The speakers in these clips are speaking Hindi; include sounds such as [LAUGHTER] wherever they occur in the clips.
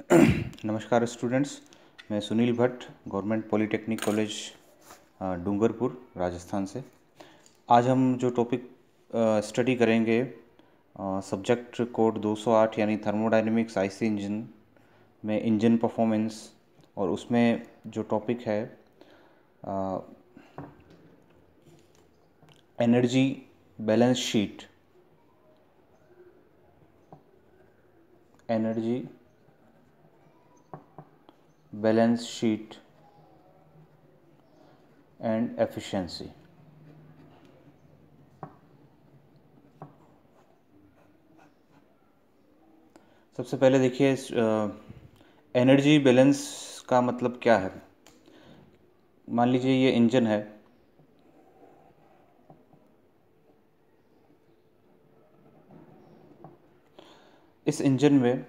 [CLEARS THROAT] नमस्कार स्टूडेंट्स मैं Sunil Bhatt government polytechnic college Dungarpur, Rajasthan से। आज हम जो टॉपिक स्टडी करेंगे सब्जेक्ट कोड 208 यानी थर्मोडाइनमिक्स आईसी इंजन में इंजन परफॉर्मेंस और उसमें जो टॉपिक है energy balance sheet energy balance sheet and efficiency. सबसे पहले देखिए एनर्जी बैलेंस का मतलब क्या है? मान लीजिए ये इंजन है। इस इंजन में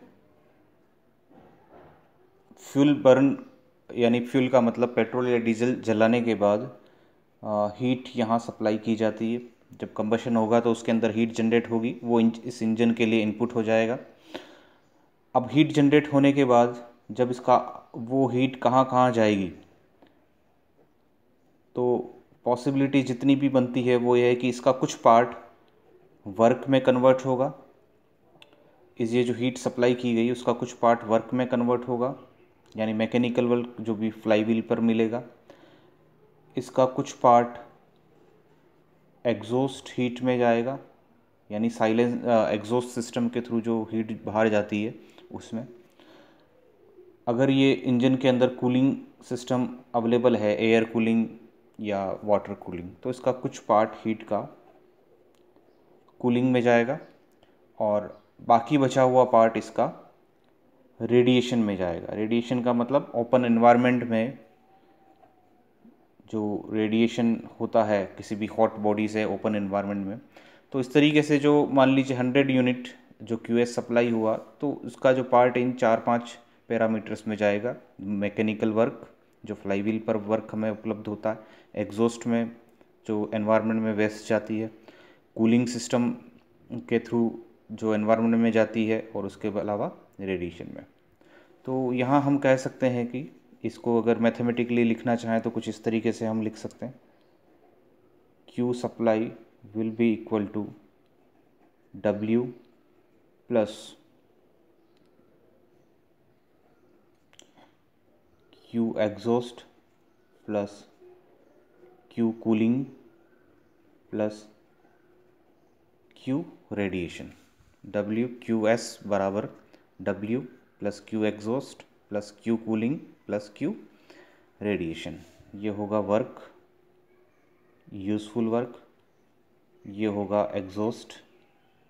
फ्यूल बर्न, यानी फ्यूल का मतलब पेट्रोल या डीजल जलाने के बाद हीट यहाँ सप्लाई की जाती है। जब कंबशन होगा तो उसके अंदर हीट जनरेट होगी, वो इस इंजन के लिए इनपुट हो जाएगा। अब हीट जनरेट होने के बाद, जब इसका, वो हीट कहाँ कहाँ जाएगी तो पॉसिबिलिटी जितनी भी बनती है वो ये है कि इसका कुछ पार्ट वर्क में कन्वर्ट होगा। इस ये जो हीट सप्लाई की गई, उसका कुछ पार्ट वर्क में कन्वर्ट होगा। यानी मैकेनिकल वर्क जो भी फ्लाई व्हील पर मिलेगा, इसका कुछ पार्ट एग्जॉस्ट हीट में जाएगा, यानी साइलेंस एग्जॉस्ट सिस्टम के थ्रू जो हीट बाहर जाती है, उसमें। अगर ये इंजन के अंदर कूलिंग सिस्टम अवेलेबल है एयर कूलिंग या वाटर कूलिंग तो इसका कुछ पार्ट हीट का कूलिंग में जाएगा और बाकी बचा हुआ पार्ट इसका रेडिएशन में जाएगा। रेडिएशन का मतलब ओपन एनवायरनमेंट में जो रेडिएशन होता है किसी भी हॉट बॉडी से ओपन एनवायरनमेंट में। तो इस तरीके से जो मान लीजिए हंड्रेड यूनिट जो क्यू एस सप्लाई हुआ तो उसका जो पार्ट इन चार पाँच पैरामीटर्स में जाएगा। मैकेनिकल वर्क, जो फ्लाई व्हील पर वर्क हमें उपलब्ध होता है। एग्जॉस्ट में जो एनवायरनमेंट में वेस्ट जाती है। कूलिंग सिस्टम के थ्रू जो एनवायरनमेंट में जाती है और उसके अलावा रेडिएशन में। तो यहाँ हम कह सकते हैं कि इसको अगर मैथमेटिकली लिखना चाहें तो कुछ इस तरीके से हम लिख सकते हैं। Q supply will be equal to W plus Q exhaust plus Q cooling plus Q radiation W Q S बराबर W plus Q exhaust, plus Q cooling, plus Q radiation. ये होगा वर्क, यूज़फुल वर्क। ये होगा एग्जॉस्ट,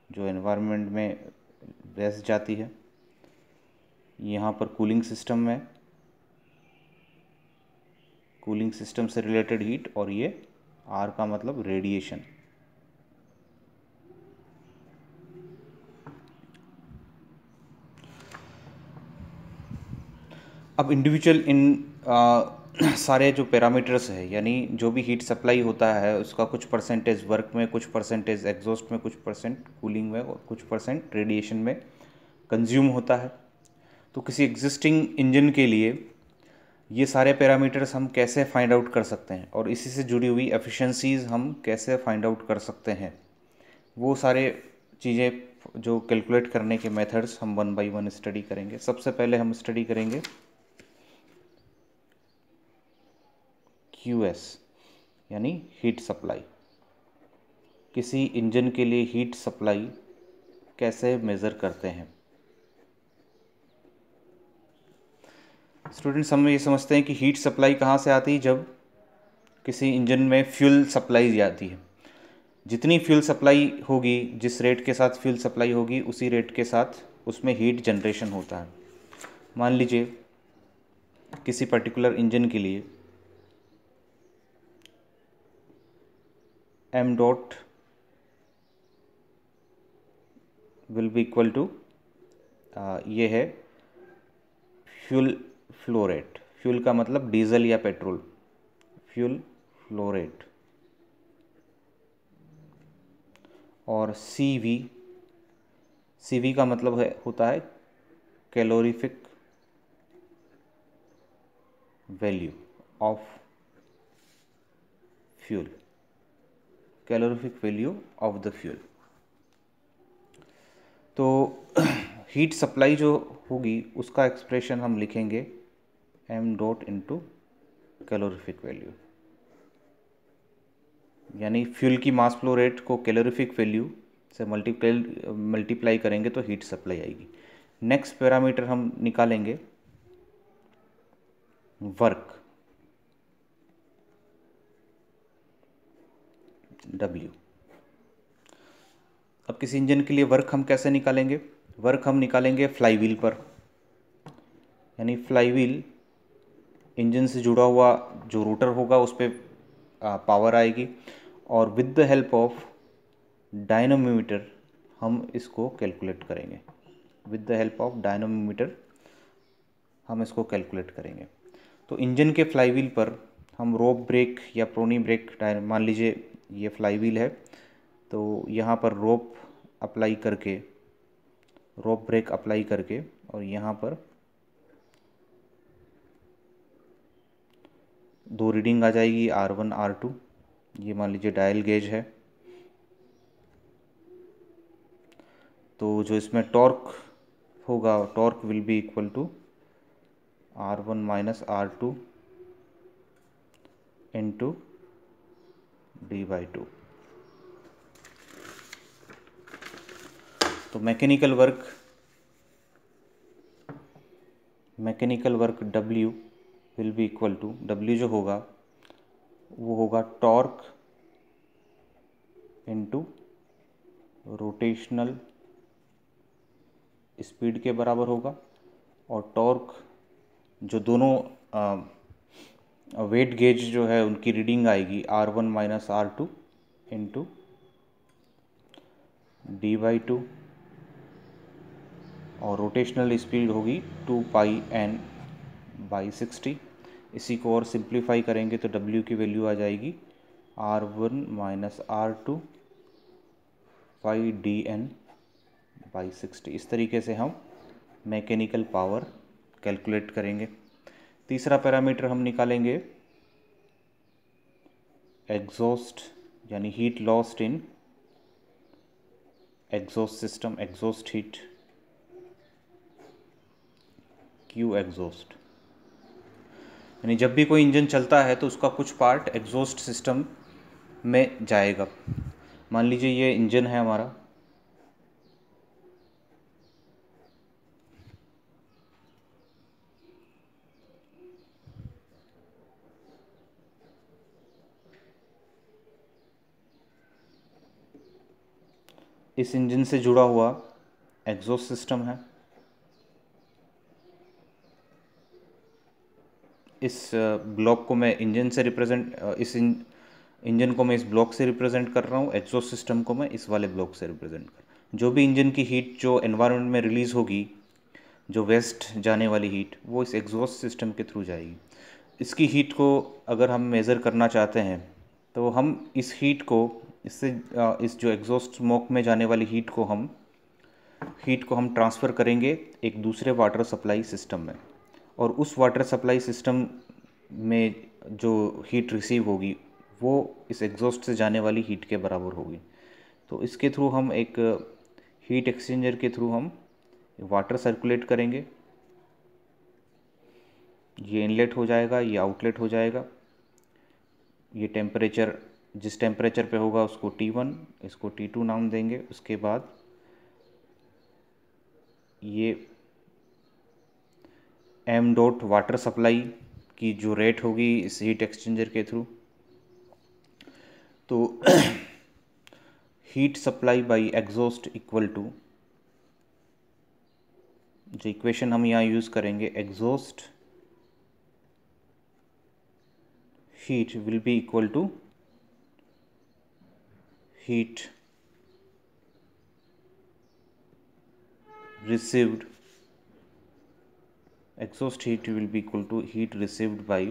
जो एनवायरनमेंट में वेस्ट जाती है। यहाँ पर कूलिंग सिस्टम में कूलिंग सिस्टम से रिलेटेड हीट और ये आर का मतलब रेडिएशन। अब इंडिविजुअल इन आ, [CLEARS THROAT] सारे जो पैरामीटर्स है यानी जो भी हीट सप्लाई होता है उसका कुछ परसेंटेज वर्क में कुछ परसेंटेज एग्जॉस्ट में कुछ परसेंट कूलिंग में और कुछ परसेंट रेडिएशन में कंज्यूम होता है। तो किसी एग्जिस्टिंग इंजन के लिए ये सारे पैरामीटर्स हम कैसे फाइंड आउट कर सकते हैं और इसी से जुड़ी हुई एफिशिएंसीज हम कैसे फाइंड आउट कर सकते हैं वो सारे चीज़ें जो कैलकुलेट करने के मेथड्स हम वन बाय वन स्टडी करेंगे। सबसे पहले हम स्टडी करेंगे क्यू एस यानी हीट सप्लाई। किसी इंजन के लिए हीट सप्लाई कैसे मेज़र करते हैं? स्टूडेंट्स, हम ये समझते हैं कि हीट सप्लाई कहाँ से आती है? जब किसी इंजन में फ्यूल सप्लाई जाती है। जितनी फ्यूल सप्लाई होगी, जिस रेट के साथ फ्यूल सप्लाई होगी, उसी रेट के साथ उसमें हीट जनरेशन होता है। मान लीजिए, किसी पर्टिकुलर इंजन के लिए m dot will be equal to ये है फ्यूल फ्लो रेट फ्यूल का मतलब डीजल या पेट्रोल फ्यूल फ्लो रेट और सी वी सी वी का मतलब है, होता है calorific value of fuel calorific value of the fuel तो [CLEARS THROAT] हीट सप्लाई जो होगी, उसका एक्सप्रेशन हम लिखेंगे M dot into calorific value यानी फ्यूल की मास फ्लो रेट को कैलोरीफिक वैल्यू से मल्टीप्लाई मल्टीप्लाई करेंगे तो हीट सप्लाई आएगी. नेक्स्ट पैरामीटर हम निकालेंगे वर्क डब्ल्यू अब किसी इंजन के लिए वर्क हम कैसे निकालेंगे? वर्क हम निकालेंगे फ्लाईव्हील पर। यानी फ्लाईव्हील इंजन से जुड़ा हुआ जो रोटर होगा, उस पर पावर आएगी और with the help of dynamometer हम इसको कैलकुलेट करेंगे। With the help of dynamometer हम इसको कैलकुलेट करेंगे। तो इंजन के फ्लाईव्हील पर हम रोप ब्रेक या प्रोनी ब्रेक मान लीजिए ये फ्लाई व्हील है तो यहाँ पर रोप अप्लाई करके रोप ब्रेक अप्लाई करके और यहाँ पर दो रीडिंग आ जाएगी आर वन आर टू ये मान लीजिए डायल गेज है। तो जो इसमें टॉर्क होगा torque will be equal to R one minus R two into D by two तो mechanical work mechanical work W will be equal to W जो होगा, वो होगा टॉर्क इनटू रोटेशनल स्पीड के बराबर होगा और टॉर्क जो दोनों वेट गेज जो है, उनकी रीडिंग आएगी R one minus R two into D by two और रोटेशनल स्पीड होगी two pi N by sixty इसी को और सिंप्लीफाई करेंगे तो डब्ल्यू की वैल्यू आ जाएगी R one minus R two pi D N by sixty इस तरीके से हम मैकेनिकल पावर कैलकुलेट करेंगे। तीसरा पैरामीटर हम निकालेंगे एग्जॉस्ट यानी heat lost in exhaust system exhaust heat Q exhaust यानी जब भी कोई इंजन चलता है तो उसका कुछ पार्ट एग्जॉस्ट सिस्टम में जाएगा। मान लीजिए ये इंजन है हमारा। इस इंजन से जुड़ा हुआ एग्जॉस्ट सिस्टम है। इस ब्लॉक को मैं इंजन से रिप्रेजेंट इस इंजन को मैं इस ब्लॉक से रिप्रेजेंट कर रहा हूँ, एग्जॉस्ट सिस्टम को मैं इस वाले ब्लॉक से रिप्रेजेंट कर जो भी इंजन की हीट जो एनवायरनमेंट में रिलीज़ होगी, जो वेस्ट जाने वाली हीट वो इस एग्जॉस्ट सिस्टम के थ्रू जाएगी। इसकी हीट को अगर हम मेज़र करना चाहते हैं तो हम इस हीट को इससे इस जो एग्जॉस्ट स्मोक में जाने वाली हीट को हम हीट को हम ट्रांसफ़र करेंगे एक दूसरे वाटर सप्लाई सिस्टम में। और उस वाटर सप्लाई सिस्टम में जो हीट रिसीव होगी, वो इस एग्जॉस्ट से जाने वाली हीट के बराबर होगी। तो इसके थ्रू हम एक हीट एक्सचेंजर के थ्रू हम वाटर सर्कुलेट करेंगे। ये इनलेट हो जाएगा, ये आउटलेट हो जाएगा। ये टेम्परेचर जिस टेम्परेचर पे होगा उसको टी वन इसको टी टू नाम देंगे। उसके बाद ये एम डॉट वाटर सप्लाई की जो रेट होगी इस हीट एक्सचेंजर के थ्रू तो heat supply by exhaust equal to जो इक्वेशन हम यहाँ यूज़ करेंगे exhaust heat will be equal to heat received exhaust heat will be equal to heat received by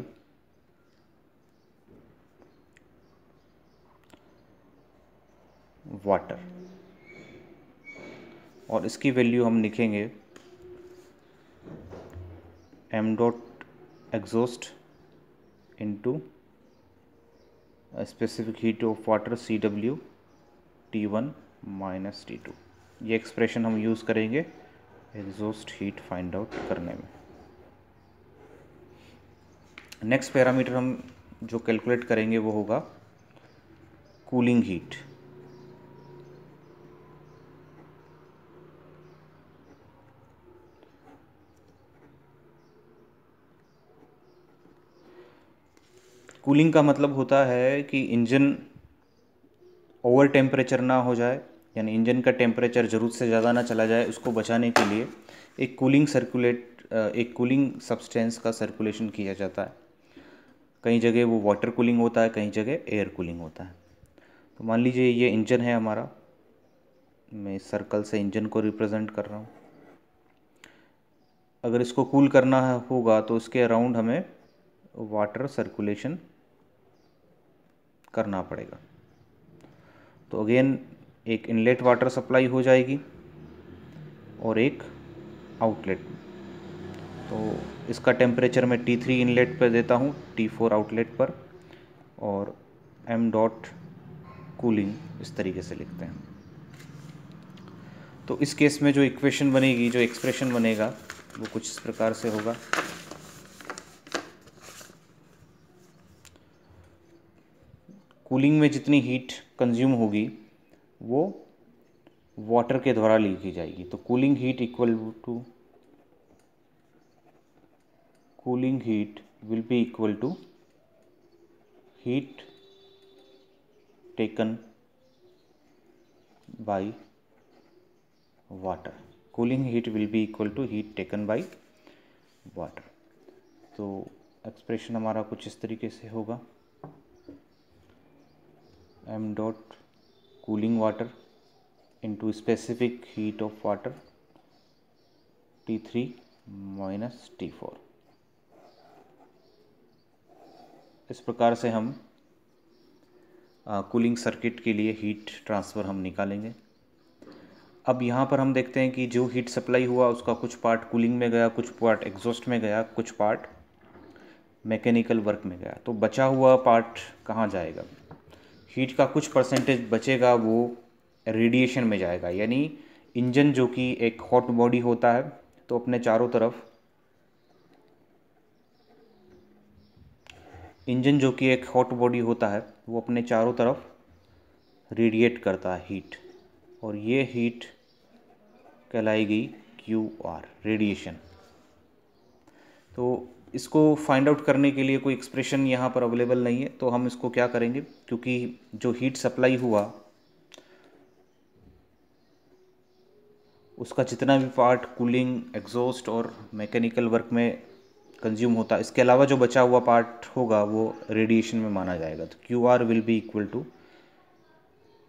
water और इसकी वैल्यू हम लिखेंगे M dot exhaust into specific heat of water C W T one minus T two ये एक्सप्रेशन हम यूज़ करेंगे एग्जॉस्ट हीट फाइंड आउट करने में। नेक्स्ट पैरामीटर हम जो कैलकुलेट करेंगे वो होगा कूलिंग हीट कूलिंग का मतलब होता है कि इंजन ओवर टेम्परेचर ना हो जाए, यानी इंजन का टेम्परेचर ज़रूरत से ज़्यादा ना चला जाए उसको बचाने के लिए एक कूलिंग सर्कुलेट एक कूलिंग सब्सटेंस का सर्कुलेशन किया जाता है। कई जगह वो वाटर कूलिंग होता है, कई जगह एयर कूलिंग होता है। तो मान लीजिए ये इंजन है हमारा, मैं इस सर्कल से इंजन को रिप्रेजेंट कर रहा हूँ। अगर इसको कूल करना होगा तो उसके अराउंड हमें वाटर सर्कुलेशन करना पड़ेगा। तो अगेन एक इनलेट वाटर सप्लाई हो जाएगी और एक आउटलेट तो इसका टेम्परेचर मैं टी थ्री इनलेट पर देता हूँ टी फोर आउटलेट पर और एम डॉट कूलिंग इस तरीके से लिखते हैं। तो इस केस में जो इक्वेशन बनेगी, जो एक्सप्रेशन बनेगा, वो कुछ इस प्रकार से होगा। कूलिंग में जितनी हीट कंज्यूम होगी, वो वाटर के द्वारा ली की जाएगी। तो cooling heat equal to cooling heat will be equal to heat taken by water cooling heat will be equal to heat taken by water तो एक्सप्रेशन हमारा कुछ इस तरीके से होगा। M dot cooling water into specific heat of water T3 minus T four इस प्रकार से हम कूलिंग सर्किट के लिए हीट ट्रांसफ़र हम निकालेंगे। अब यहाँ पर हम देखते हैं कि जो हीट सप्लाई हुआ, उसका कुछ पार्ट कूलिंग में गया, कुछ पार्ट एग्जॉस्ट में गया, कुछ पार्ट मैकेनिकल वर्क में गया। तो बचा हुआ पार्ट कहाँ जाएगा? हीट का कुछ परसेंटेज बचेगा, वो रेडिएशन में जाएगा। यानी इंजन जो कि एक हॉट बॉडी होता है तो अपने चारों तरफ़ इंजन जो कि एक हॉट बॉडी होता है, वो अपने चारों तरफ़ रेडिएट करता है हीट और ये हीट कहलाएगी क्यू आर रेडिएशन तो इसको फाइंड आउट करने के लिए कोई एक्सप्रेशन यहाँ पर अवेलेबल नहीं है तो हम इसको क्या करेंगे? क्योंकि जो हीट सप्लाई हुआ, उसका जितना भी पार्ट कूलिंग एग्जॉस्ट और मैकेनिकल वर्क में कंज्यूम होता है इसके अलावा जो बचा हुआ पार्ट होगा, वो रेडिएशन में माना जाएगा। तो Q R will be equal to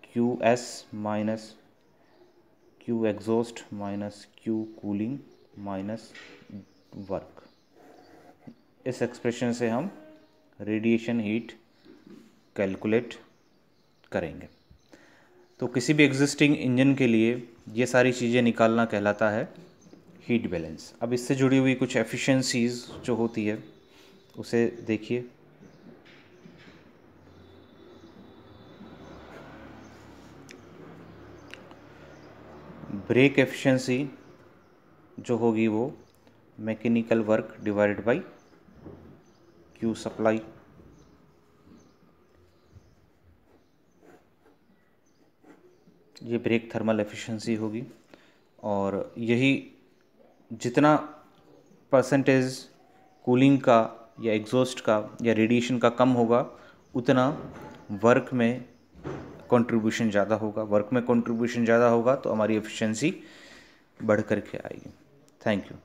Q S minus Q exhaust minus Q cooling minus work इस एक्सप्रेशन से हम रेडिएशन हीट कैलकुलेट करेंगे। तो किसी भी एग्जिस्टिंग इंजन के लिए ये सारी चीज़ें निकालना कहलाता है हीट बैलेंस अब इससे जुड़ी हुई कुछ एफिशिएंसीज जो होती है, उसे देखिए। ब्रेक एफिशिएंसी जो होगी वो mechanical work divided by Q supply ये ब्रेक थर्मल एफिशिएंसी होगी और यही जितना परसेंटेज कूलिंग का या एग्जॉस्ट का या रेडिएशन का कम होगा, उतना वर्क में कंट्रीब्यूशन ज़्यादा होगा। वर्क में कंट्रीब्यूशन ज़्यादा होगा तो हमारी एफिशिएंसी बढ़ करके आएगी। Thank you